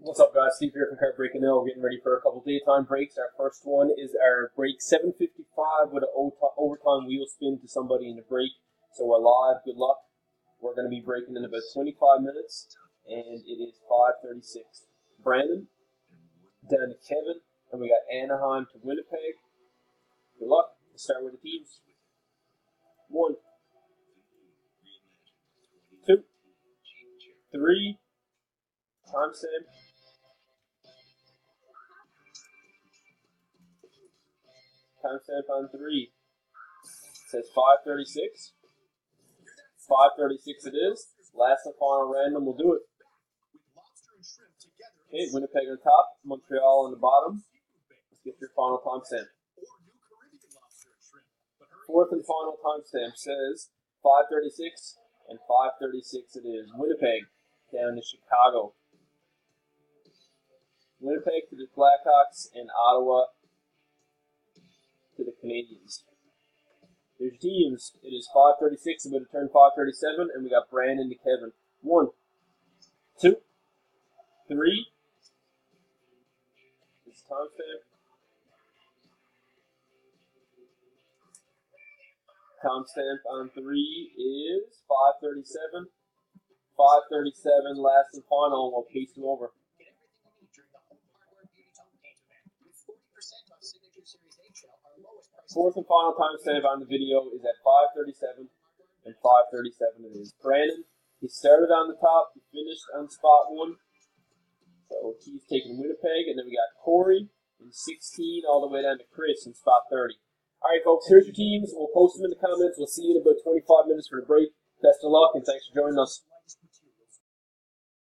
What's up, guys? Steve here from CardBreak NL. We're getting ready for a couple daytime breaks. Our first one is our break 755 with an overtime wheel spin to somebody in the break. So we're live. Good luck. We're going to be breaking in about 25 minutes, and it is 5:36. Brandon down to Kevin, and we got Anaheim to Winnipeg. Good luck. Let's start with the teams. One, two, three. Timestamp. Timestamp on three. It says 536. 536 it is. Last and final random will do it. Okay, Winnipeg on top, Montreal on the bottom. Let's get your final timestamp. Fourth and final timestamp says 536 and 536 it is. Winnipeg down to Chicago. Winnipeg to the Blackhawks and Ottawa to the Canadiens. There's teams. It is 536. I'm going to turn 537, and we got Brandon to Kevin. One, two, three. It's timestamp. Timestamp on three is 537. 537, last and final, we'll paste them over. Fourth and final time save on the video is at 5:37, and 5:37 it is. Brandon, he started on the top, he finished on spot one. So he's taking Winnipeg, and then we got Corey in 16 all the way down to Chris in spot 30. All right, folks, here's your teams. We'll post them in the comments. We'll see you in about 25 minutes for the break. Best of luck, and thanks for joining us.